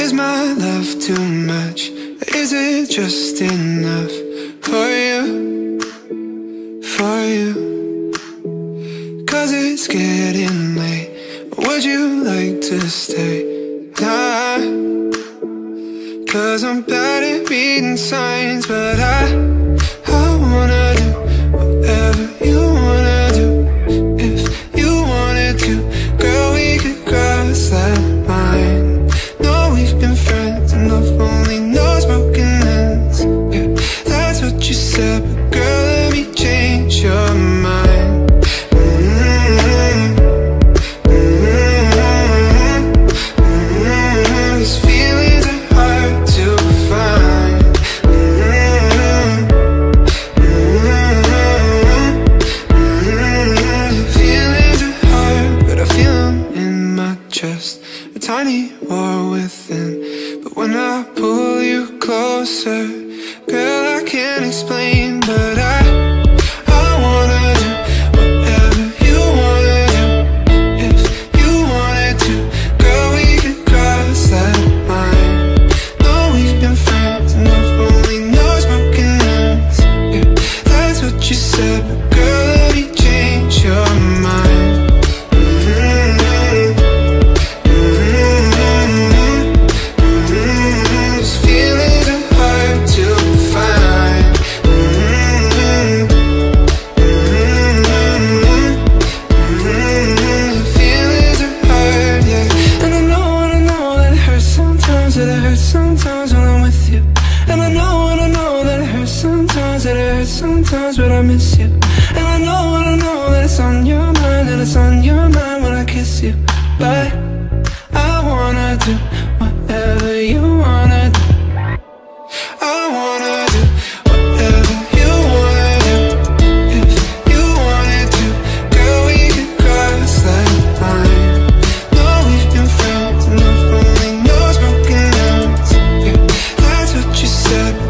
Is my love too much? Is it just enough for you? For you? Cause it's getting late. Would you like to stay? Nah. Cause I'm bad at reading signs, but I, I wanna. tiny war within. But when I pull you closer Girl, I can't explain, but sometimes, but I miss you. And I know, and I know that it's on your mind That it's on your mind when I kiss you. But I wanna do whatever you wanna do. I wanna do whatever you wanna do. If you wanted to, girl, we could cross that line. No, we've been friends, yeah, That's what you said.